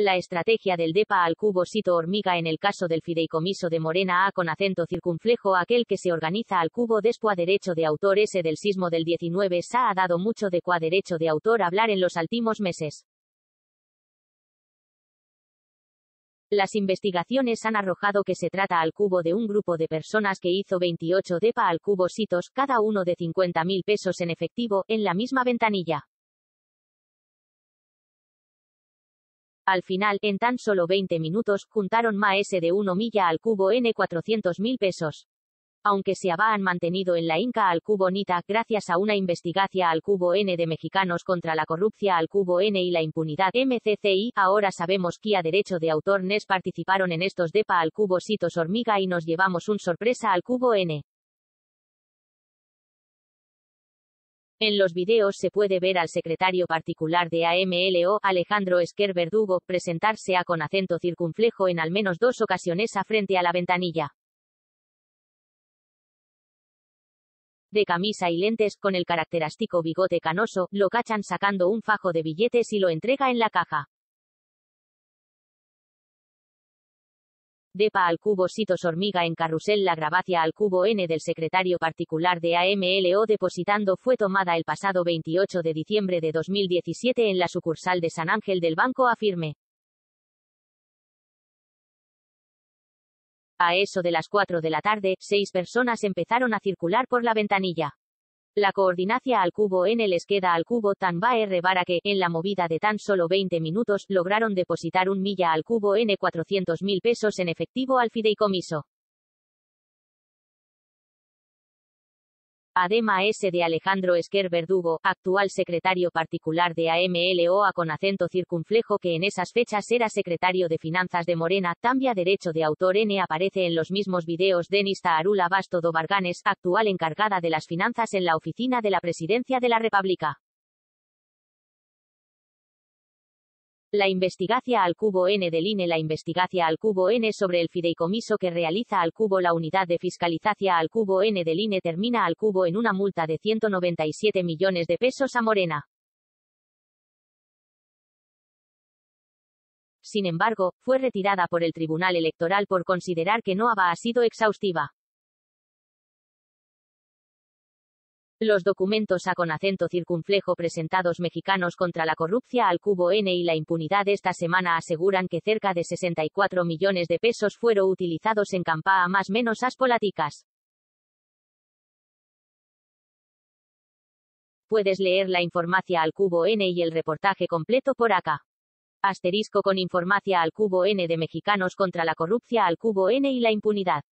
La estrategia del DEPA al cubo cito hormiga en el caso del fideicomiso de Morena A con acento circunflejo aquel que se organiza al cubo después derecho de autor ese del sismo del 19 sa ha dado mucho de derecho de autor hablar en los últimos meses. Las investigaciones han arrojado que se trata al cubo de un grupo de personas que hizo 28 DEPA al cubo citos, cada uno de 50 mil pesos en efectivo, en la misma ventanilla. Al final, en tan solo 20 minutos, juntaron más de 1 milla al cubo N 400 mil pesos. Aunque se habían mantenido en la Inca al cubo NITA, gracias a una investigación al cubo N de mexicanos contra la corrupción al cubo N y la impunidad MCCI, ahora sabemos que a derecho de autor NES participaron en estos DEPA al cubo Citos Hormiga y nos llevamos un sorpresa al cubo N. En los videos se puede ver al secretario particular de AMLO, Alejandro Esquer Verdugo, presentarse a con acento circunflejo en al menos dos ocasiones a frente a la ventanilla. De camisa y lentes, con el característico bigote canoso, lo cachan sacando un fajo de billetes y lo entrega en la caja. DEPA al cubo Citos Hormiga en Carrusel La grabacia al cubo N del secretario particular de AMLO depositando fue tomada el pasado 28 de diciembre de 2017 en la sucursal de San Ángel del Banco Afirme. A eso de las 4 de la tarde, seis personas empezaron a circular por la ventanilla. La coordinacia al cubo N les queda al cubo tan va R para que, en la movida de tan solo 20 minutos, lograron depositar un milla al cubo N 400 mil pesos en efectivo al fideicomiso. Adema S. de Alejandro Esquer Verdugo, actual secretario particular de AMLOA con acento circunflejo que en esas fechas era secretario de Finanzas de Morena, Tambia Derecho de Autor N aparece en los mismos videos Denista Arula Basto do Varganes, actual encargada de las finanzas en la oficina de la Presidencia de la República. La investigacia al cubo N del INE La investigacia al cubo N sobre el fideicomiso que realiza al cubo la unidad de fiscalización al cubo N del INE termina al cubo en una multa de 197 millones de pesos a Morena. Sin embargo, fue retirada por el Tribunal Electoral por considerar que no había sido exhaustiva. Los documentos a con acento circunflejo presentados mexicanos contra la corrupción al cubo N y la impunidad esta semana aseguran que cerca de 64 millones de pesos fueron utilizados en campaña más menos as políticas. Puedes leer la información al cubo N y el reportaje completo por acá. Asterisco con información al cubo N de mexicanos contra la corrupción al cubo N y la impunidad.